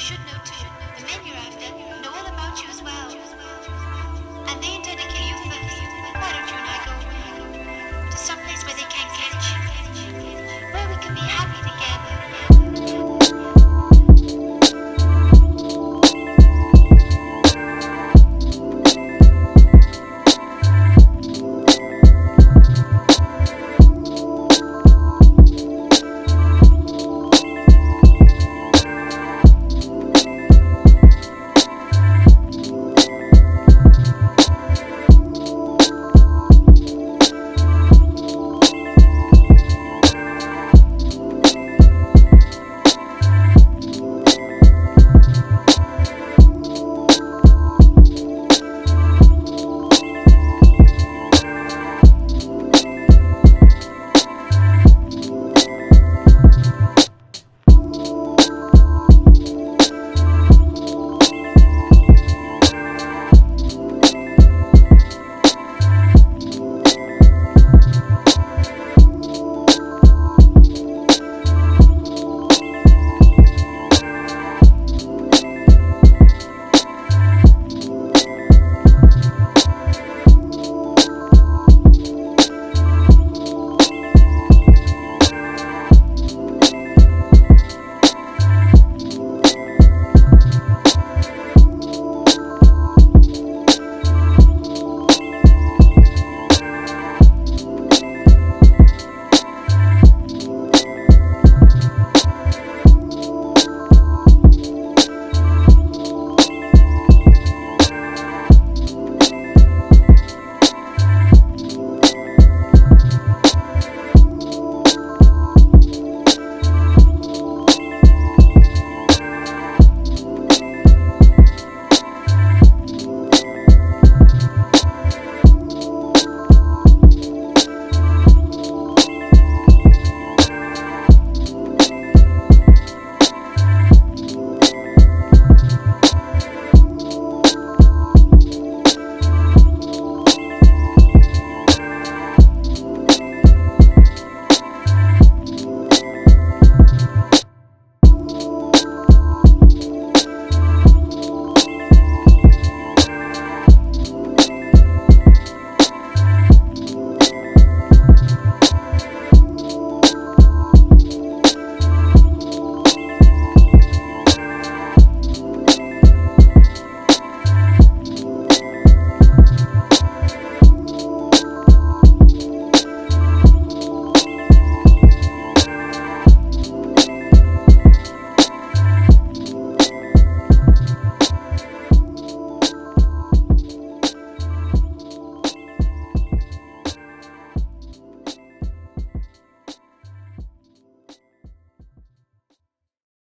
should know too.